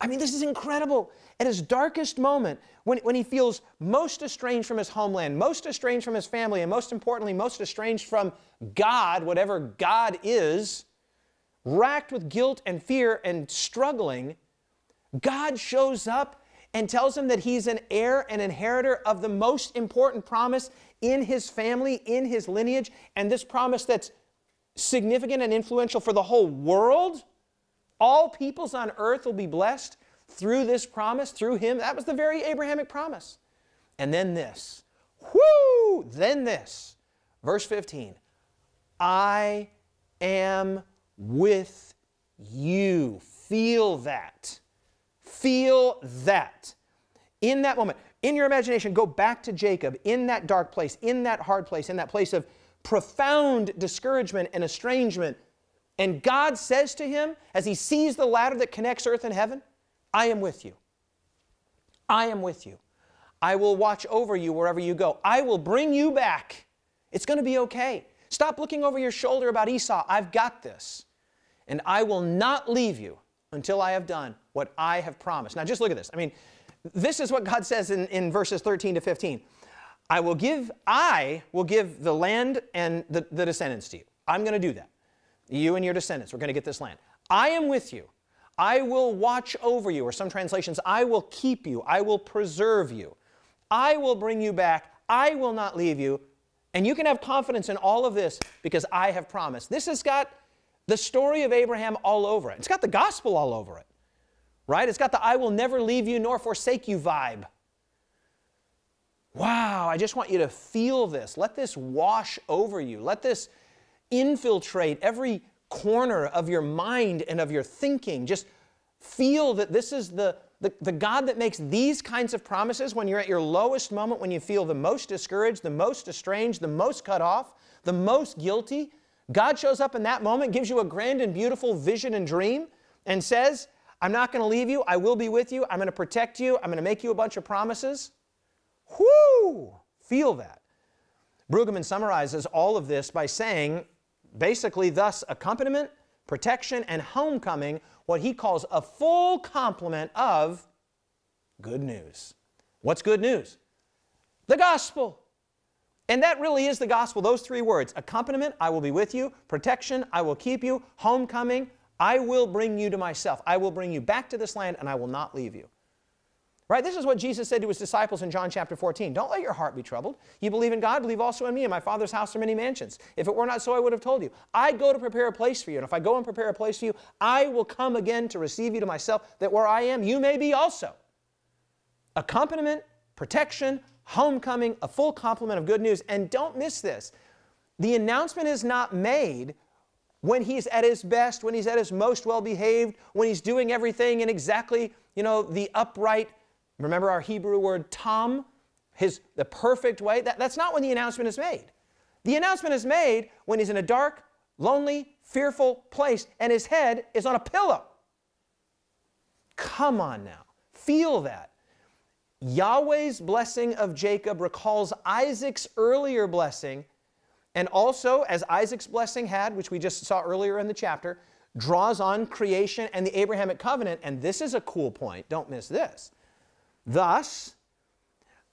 I mean, this is incredible. At his darkest moment, when, when he feels most estranged from his homeland, most estranged from his family, and most importantly, most estranged from God, whatever God is, racked with guilt and fear and struggling, God shows up and tells him that he's an heir and inheritor of the most important promise in his family, in his lineage, and this promise that's significant and influential for the whole world. All peoples on earth will be blessed through this promise, through him. That was the very Abrahamic promise. And then this. Whoo! Then this. Verse 15. I am with you. Feel that. Feel that. In that moment, in your imagination, go back to Jacob in that dark place, in that hard place, in that place of profound discouragement and estrangement. And God says to him, as he sees the ladder that connects earth and heaven, I am with you. I am with you. I will watch over you wherever you go. I will bring you back. It's going to be okay. Stop looking over your shoulder about Esau. I've got this. And I will not leave you until I have done what I have promised. Now, just look at this. I mean, this is what God says in, in verses 13 to 15. I will give, I will give the land and the, the descendants to you. I'm going to do that. You and your descendants, we're going to get this land. I am with you. I will watch over you, or some translations, I will keep you. I will preserve you. I will bring you back. I will not leave you. And you can have confidence in all of this because I have promised. This has got the story of Abraham all over it. It's got the gospel all over it, right? It's got the I will never leave you nor forsake you vibe. Wow, I just want you to feel this. Let this wash over you. Let this infiltrate every corner of your mind and of your thinking. Just feel that this is the, the, the, God that makes these kinds of promises when you're at your lowest moment, when you feel the most discouraged, the most estranged, the most cut off, the most guilty. God shows up in that moment, gives you a grand and beautiful vision and dream, and says, I'm not going to leave you. I will be with you. I'm going to protect you. I'm going to make you a bunch of promises. Whoo! Feel that. Brueggemann summarizes all of this by saying, basically, thus, accompaniment, protection, and homecoming, what he calls a full complement of good news. What's good news? The gospel. And that really is the gospel, those three words accompaniment, I will be with you, protection, I will keep you, homecoming, I will bring you to myself. I will bring you back to this land and I will not leave you. Right? This is what Jesus said to his disciples in John chapter 14. Don't let your heart be troubled. You believe in God, believe also in me. In my Father's house are many mansions. If it were not so, I would have told you. I go to prepare a place for you. And if I go and prepare a place for you, I will come again to receive you to myself, that where I am, you may be also. Accompaniment, protection, homecoming, a full complement of good news. And don't miss this. The announcement is not made when he's at his best, when he's at his most well behaved, when he's doing everything in exactly, you know, the upright Remember our Hebrew word tom, His, the perfect way? That, that's not when the announcement is made. The announcement is made when he's in a dark, lonely, fearful place and his head is on a pillow. Come on now. Feel that. Yahweh's blessing of Jacob recalls Isaac's earlier blessing, and also, as Isaac's blessing had, which we just saw earlier in the chapter, draws on creation and the Abrahamic covenant. And this is a cool point. Don't miss this. Thus,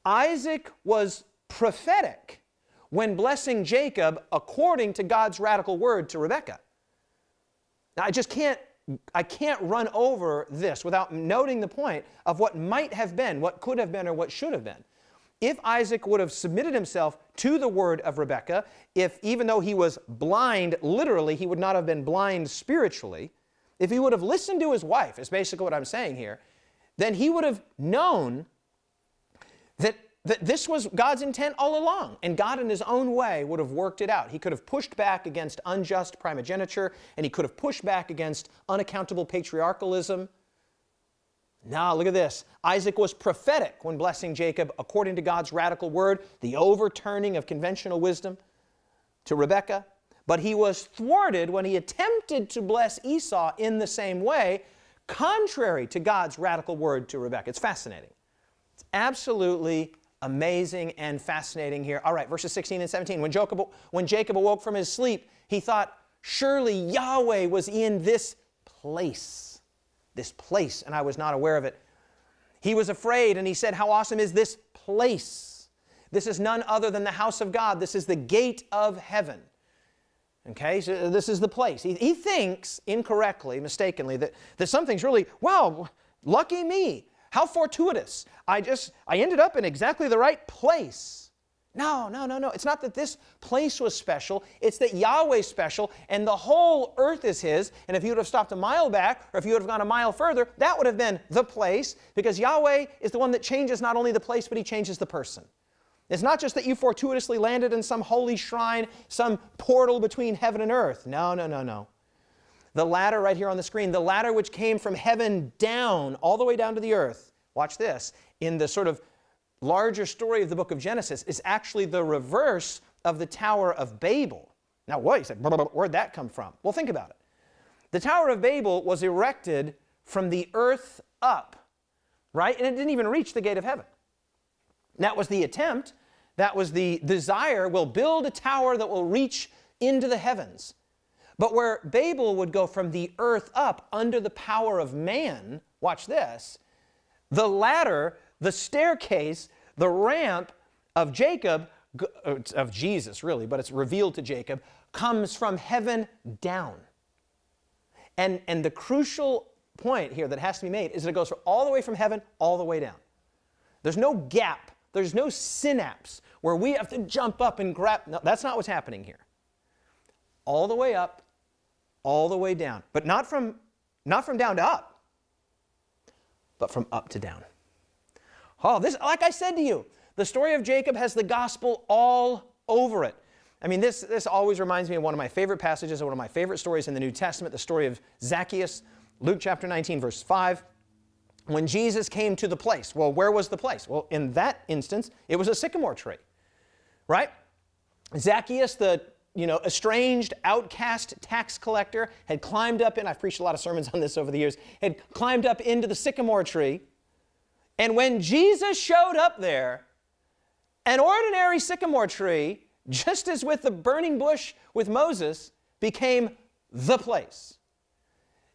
Isaac was prophetic when blessing Jacob according to God's radical word to Rebekah. Now, I just can't, I can't run over this without noting the point of what might have been, what could have been, or what should have been. If Isaac would have submitted himself to the word of Rebekah, if even though he was blind literally, he would not have been blind spiritually, if he would have listened to his wife, is basically what I'm saying here, then he would have known that, that this was God's intent all along. And God, in his own way, would have worked it out. He could have pushed back against unjust primogeniture, and he could have pushed back against unaccountable patriarchalism. Now, look at this. Isaac was prophetic when blessing Jacob according to God's radical word, the overturning of conventional wisdom to Rebekah. But he was thwarted when he attempted to bless Esau in the same way contrary to God's radical word to Rebekah. It's fascinating. It's absolutely amazing and fascinating here. All right, verses 16 and 17. When Jacob, when Jacob awoke from his sleep, he thought, Surely Yahweh was in this place. This place, and I was not aware of it. He was afraid and he said, How awesome is this place? This is none other than the house of God. This is the gate of heaven. Okay, so this is the place. He, he thinks incorrectly, mistakenly, that, that something's really, wow, lucky me. How fortuitous. I just, I ended up in exactly the right place. No, no, no, no. It's not that this place was special. It's that Yahweh's special and the whole earth is His. And if you would have stopped a mile back or if you would have gone a mile further, that would have been the place because Yahweh is the one that changes not only the place, but He changes the person. It's not just that you fortuitously landed in some holy shrine, some portal between heaven and earth. No, no, no, no. The ladder right here on the screen, the ladder which came from heaven down, all the way down to the earth. Watch this. In the sort of larger story of the book of Genesis, is actually the reverse of the Tower of Babel. Now, what? You say, where'd that come from? Well, think about it. The Tower of Babel was erected from the earth up, right? And it didn't even reach the gate of heaven. That was the attempt, that was the desire. We'll build a tower that will reach into the heavens. But where Babel would go from the earth up under the power of man, watch this, the ladder, the staircase, the ramp of Jacob, uh, of Jesus really, but it's revealed to Jacob, comes from heaven down. And, and the crucial point here that has to be made is that it goes all the way from heaven all the way down. There's no gap, there's no synapse where we have to jump up and grab. No, that's not what's happening here. All the way up, all the way down. But not from, not from down to up, but from up to down. Oh, this, like I said to you, the story of Jacob has the gospel all over it. I mean, this, this always reminds me of one of my favorite passages, one of my favorite stories in the New Testament, the story of Zacchaeus, Luke chapter 19, verse 5. When Jesus came to the place, well, where was the place? Well, in that instance, it was a sycamore tree right? Zacchaeus, the you know, estranged, outcast tax collector, had climbed up in, I've preached a lot of sermons on this over the years, had climbed up into the sycamore tree. And when Jesus showed up there, an ordinary sycamore tree, just as with the burning bush with Moses, became the place.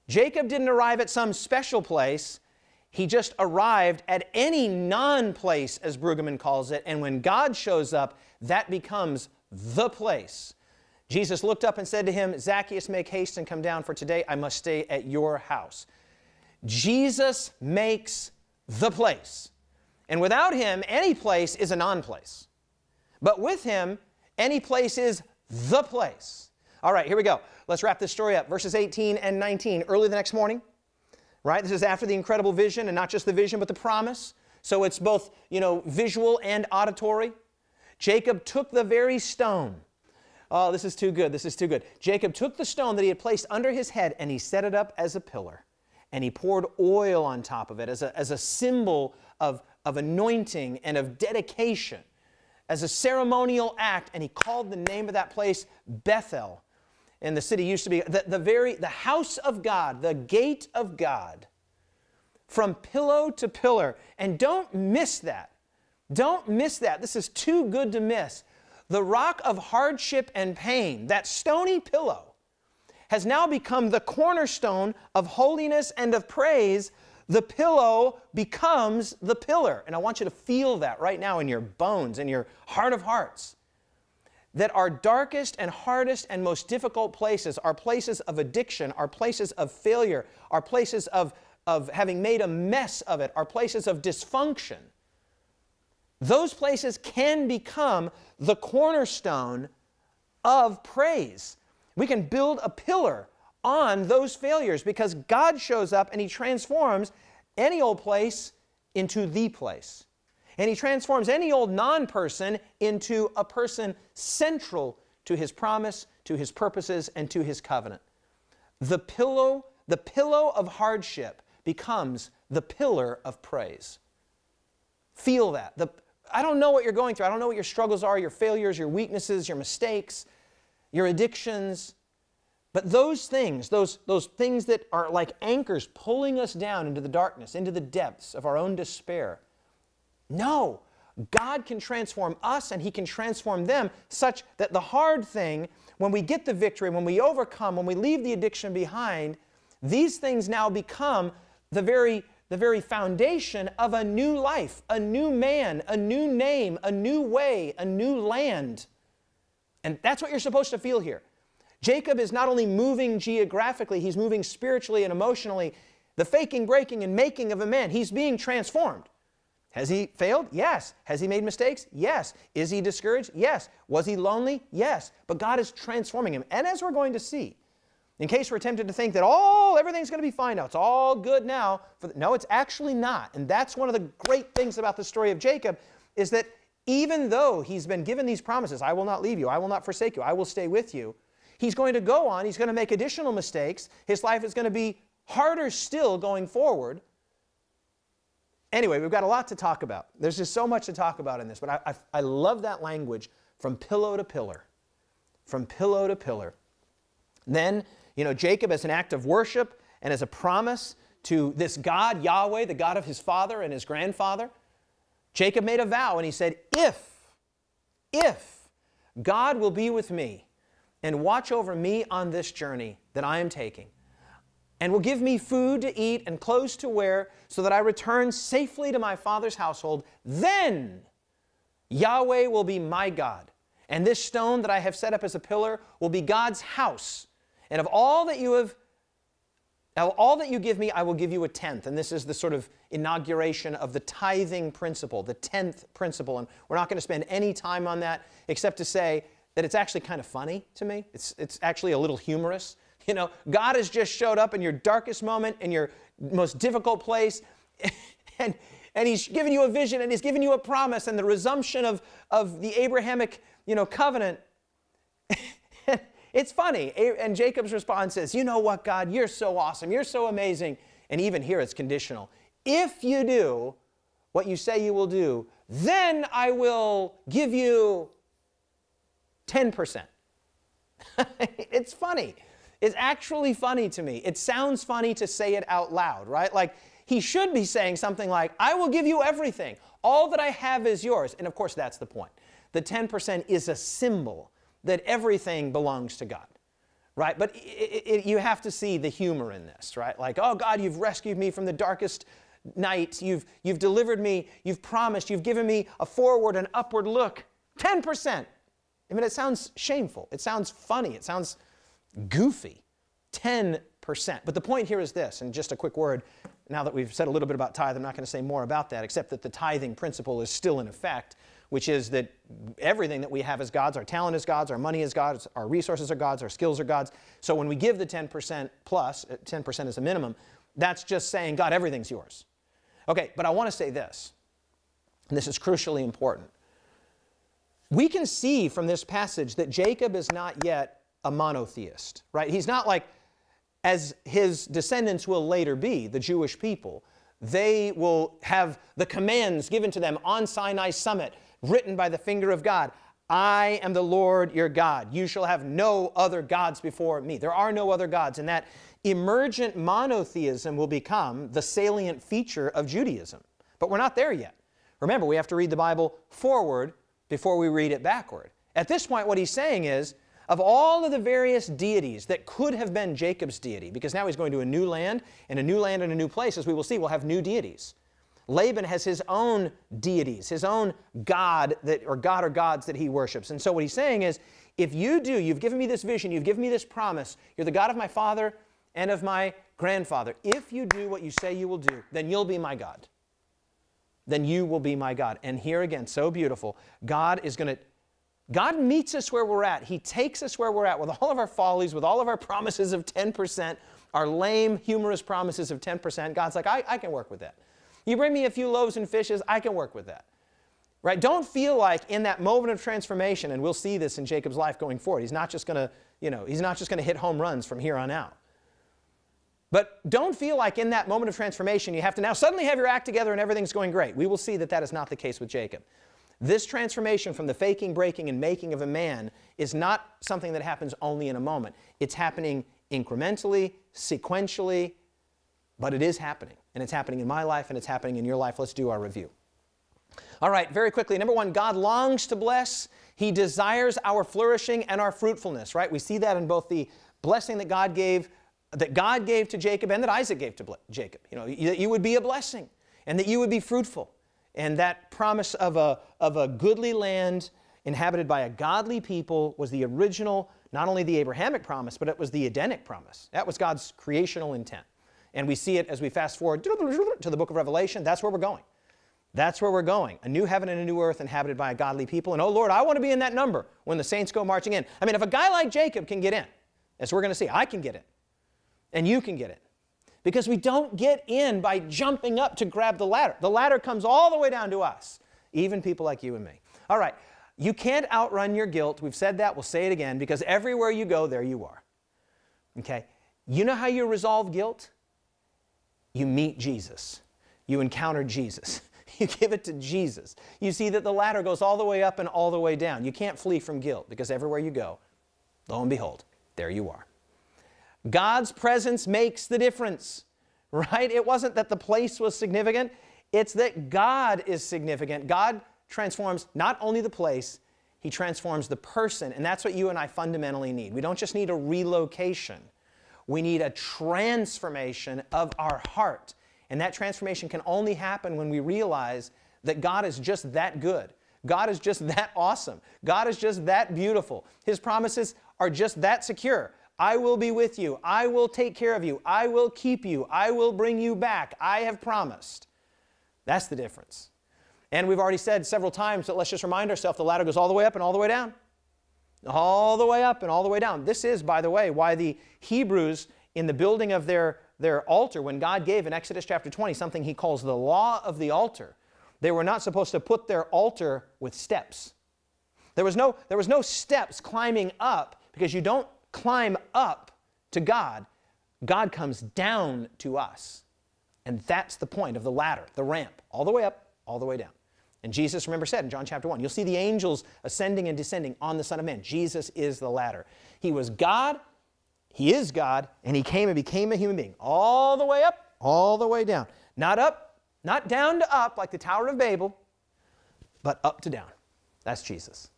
Jacob didn't arrive at some special place. He just arrived at any non place, as Brueggemann calls it, and when God shows up, that becomes the place. Jesus looked up and said to him, Zacchaeus, make haste and come down, for today I must stay at your house. Jesus makes the place. And without him, any place is a non place. But with him, any place is the place. All right, here we go. Let's wrap this story up. Verses 18 and 19. Early the next morning, right? This is after the incredible vision, and not just the vision, but the promise. So it's both, you know, visual and auditory. Jacob took the very stone. Oh, this is too good. This is too good. Jacob took the stone that he had placed under his head and he set it up as a pillar. And he poured oil on top of it as a, as a symbol of, of anointing and of dedication, as a ceremonial act. And he called the name of that place Bethel. And the city used to be the, the very the house of God, the gate of God, from pillow to pillar. And don't miss that. Don't miss that. This is too good to miss. The rock of hardship and pain, that stony pillow, has now become the cornerstone of holiness and of praise. The pillow becomes the pillar. And I want you to feel that right now in your bones, in your heart of hearts. That our darkest and hardest and most difficult places are places of addiction, are places of failure, are places of, of having made a mess of it, are places of dysfunction those places can become the cornerstone of praise. We can build a pillar on those failures because God shows up and He transforms any old place into the place. And He transforms any old non person into a person central to His promise, to His purposes, and to His covenant. The pillow, the pillow of hardship becomes the pillar of praise. Feel that. The, I don't know what you're going through. I don't know what your struggles are, your failures, your weaknesses, your mistakes, your addictions. But those things, those, those things that are like anchors pulling us down into the darkness, into the depths of our own despair, no, God can transform us and He can transform them such that the hard thing, when we get the victory, when we overcome, when we leave the addiction behind, these things now become the very, the very foundation of a new life, a new man, a new name, a new way, a new land. And that's what you're supposed to feel here. Jacob is not only moving geographically, he's moving spiritually and emotionally. The faking, breaking, and making of a man, he's being transformed. Has he failed? Yes. Has he made mistakes? Yes. Is he discouraged? Yes. Was he lonely? Yes. But God is transforming him. And as we're going to see, in case we're tempted to think that, oh, everything's going to be fine now, it's all good now. No, it's actually not. And that's one of the great things about the story of Jacob is that even though he's been given these promises, I will not leave you, I will not forsake you, I will stay with you, he's going to go on, he's going to make additional mistakes, his life is going to be harder still going forward. Anyway, we've got a lot to talk about. There's just so much to talk about in this, but I, I, I love that language from pillow to pillar. From pillow to pillar. Then, you know, Jacob, as an act of worship and as a promise to this God, Yahweh, the God of his father and his grandfather, Jacob made a vow and he said, If, if God will be with me and watch over me on this journey that I am taking, and will give me food to eat and clothes to wear, so that I return safely to my father's household, then Yahweh will be my God. And this stone that I have set up as a pillar will be God's house. And of all that you have now, all that you give me, I will give you a tenth. And this is the sort of inauguration of the tithing principle, the tenth principle. And we're not going to spend any time on that except to say that it's actually kind of funny to me. It's, it's actually a little humorous. *laughs* You know, God has just showed up in your darkest moment, in your most difficult place, *laughs* and, and He's given you a vision and He's given you a promise and the resumption of, of the Abrahamic, you know, covenant. *laughs* It's funny. And Jacob's response is, You know what, God? You're so awesome. You're so amazing. And even here it's conditional. If you do what you say you will do, then I will give you 10%. *laughs* it's funny. It's actually funny to me. It sounds funny to say it out loud, right? Like he should be saying something like, I will give you everything. All that I have is yours. And of course, that's the point. The 10% is a symbol that everything belongs to God, right? But it, it, you have to see the humor in this, right? Like, oh God, you've rescued me from the darkest night. You've, you've delivered me. You've promised. You've given me a forward and upward look. 10%. I mean, it sounds shameful. It sounds funny. It sounds goofy. 10%. But the point here is this, and just a quick word. Now that we've said a little bit about tithe, I'm not going to say more about that, except that the tithing principle is still in effect which is that everything that we have is God's. Our talent is God's, our money is God's, our resources are God's, our skills are God's. So when we give the 10% plus, 10% uh, is a minimum, that's just saying, God, everything's yours. Okay, but I want to say this, and this is crucially important. We can see from this passage that Jacob is not yet a monotheist, right? He's not like, as his descendants will later be, the Jewish people, they will have the commands given to them on Sinai summit written by the finger of God. I am the Lord your God. You shall have no other gods before me. There are no other gods. And that emergent monotheism will become the salient feature of Judaism. But we're not there yet. Remember, we have to read the Bible forward before we read it backward. At this point, what he's saying is of all of the various deities that could have been Jacob's deity, because now he's going to a new land, and a new land and a new place, as we will see, will have new deities. Laban has his own deities, his own God that, or God or gods that he worships. And so what he's saying is, if you do, you've given me this vision, you've given me this promise, you're the God of my father and of my grandfather. If you do what you say you will do, then you'll be my God. Then you will be my God. And here again, so beautiful, God is going to God meets us where we're at. He takes us where we're at with all of our follies, with all of our promises of 10%, our lame, humorous promises of 10%. God's like, I, I can work with that. You bring me a few loaves and fishes, I can work with that. Right? Don't feel like in that moment of transformation, and we'll see this in Jacob's life going forward. He's not just to, you know, he's not just going to hit home runs from here on out. But don't feel like in that moment of transformation you have to now suddenly have your act together and everything's going great. We will see that that is not the case with Jacob. This transformation from the faking, breaking, and making of a man is not something that happens only in a moment. It's happening incrementally, sequentially, but it is happening. And it's happening in my life and it's happening in your life. Let's do our review. All right, very quickly. Number one, God longs to bless. He desires our flourishing and our fruitfulness, right? We see that in both the blessing that God gave, that God gave to Jacob and that Isaac gave to Jacob. You know, that you would be a blessing and that you would be fruitful. And that promise of a, of a goodly land inhabited by a godly people was the original, not only the Abrahamic promise, but it was the Edenic promise. That was God's creational intent. And we see it as we fast forward to the book of Revelation. That's where we're going. That's where we're going. A new heaven and a new earth inhabited by a godly people. And oh Lord, I want to be in that number when the saints go marching in. I mean, if a guy like Jacob can get in, as we're going to see, I can get in. And you can get in. Because we don't get in by jumping up to grab the ladder. The ladder comes all the way down to us, even people like you and me. All right, you can't outrun your guilt. We've said that, we'll say it again, because everywhere you go, there you are. Okay? You know how you resolve guilt? You meet Jesus, you encounter Jesus. *laughs* You give it to Jesus. You see that the ladder goes all the way up and all the way down. You can't flee from guilt because everywhere you go, lo and behold, there you are. God's presence makes the difference, *laughs* right? It wasn't that the place was significant, it's that God is significant. God transforms not only the place, He transforms the person. And that's what you and I fundamentally need. We don't just need a relocation, we need a transformation of our heart. And that transformation can only happen when we realize that God is just that good. God is just *laughs* that awesome. God is just that beautiful. His promises are just that secure. I will be with you. I will take care of you. I will keep you. I will bring you back. I have promised. That's the difference. And we've already said several times that let's just remind ourselves the ladder goes all the way up and all the way down. All the way up and all the way down. This is, by the way, why the Hebrews, in the building of their, their altar, when God gave in Exodus chapter 20 something he calls the law of the altar, they were not supposed to put their altar with steps. There was no, there was no steps climbing up because you don't climb up to God, God comes down to us. And that's the point of the ladder, the ramp, all the way up, all the way down. And Jesus, remember, said in John chapter 1, you'll see the angels ascending and descending on the Son of Man. Jesus is the ladder. He was God, He is God, and He came and became a human being, all the way up, all the way down. Not up, not down to up like the Tower of Babel, but up to down. That's Jesus.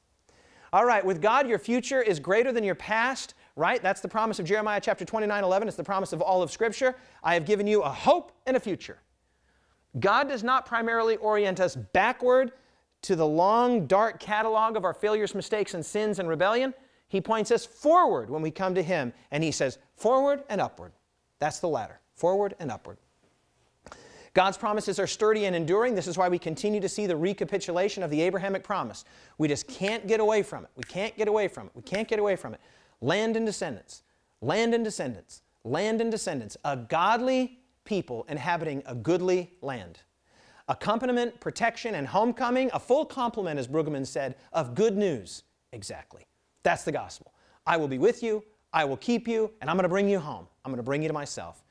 All right, with God, your future is greater than your past right? That's the promise of Jeremiah chapter 29 11. It's the promise of all of Scripture. I have given you a hope and a future. God does not primarily orient us backward to the long, dark catalog of our failures, mistakes, and sins and rebellion. He points us forward when we come to Him, and He says, forward and upward. That's the ladder, forward and upward. God's promises are sturdy and enduring. This is why we continue to see the recapitulation of the Abrahamic promise. We just can't get away from it. We can't get away from it. We can't get away from it land and descendants, land and descendants, land and descendants, a godly people inhabiting a goodly land. Accompaniment, protection, and homecoming, a full complement, as Brueggemann said, of good news. Exactly. That's the gospel. I will be with you, I will keep you, and I'm going to bring you home. I'm going to bring you to myself.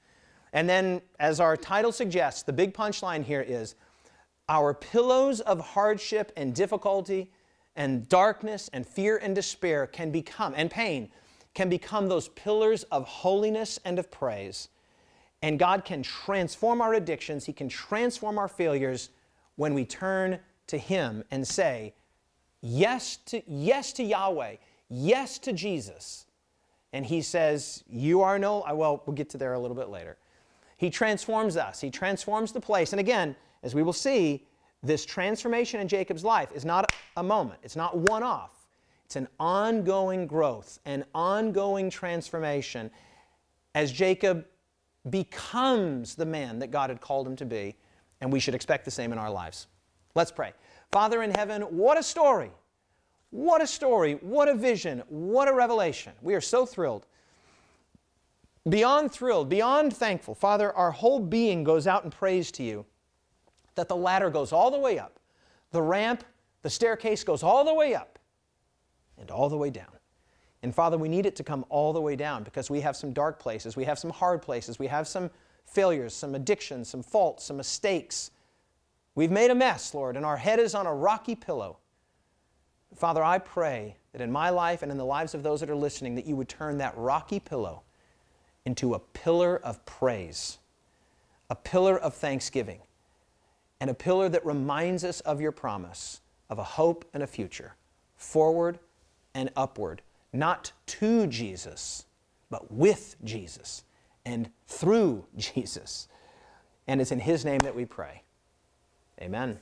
And then, as our title suggests, the big punchline here is our pillows of hardship and difficulty and darkness and fear and despair can become, and pain, can become those pillars of holiness and of praise. And God can transform our addictions, He can transform our failures when we turn to Him and say, yes to, yes to Yahweh, yes to Jesus. And He says, You are no, well, we'll get to there a little bit later. He transforms us, He transforms the place. And again, as we will see, this transformation in Jacob's life is not a moment, it's not one off. It's an ongoing growth, an ongoing transformation as Jacob becomes the man that God had called him to be, and we should expect the same in our lives. Let's pray. Father in heaven, what a story! What a story! What a vision! What a revelation! We are so thrilled. Beyond thrilled, beyond thankful. Father, our whole being goes out in praise to you that the ladder goes all the way up. The ramp, the staircase goes all the way up and all the way down. And Father, we need it to come all the way down because we have some dark places, we have some hard places, we have some failures, some addictions, some faults, some mistakes. We've made a mess, Lord, and our head is on a rocky pillow. Father, I pray that in my life and in the lives of those that are listening, that you would turn that rocky pillow into a pillar of praise, a pillar of thanksgiving, and a pillar that reminds us of your promise of a hope and a future, forward and upward, not to Jesus, but with Jesus and through *laughs* Jesus. And it's in His name that we pray. Amen.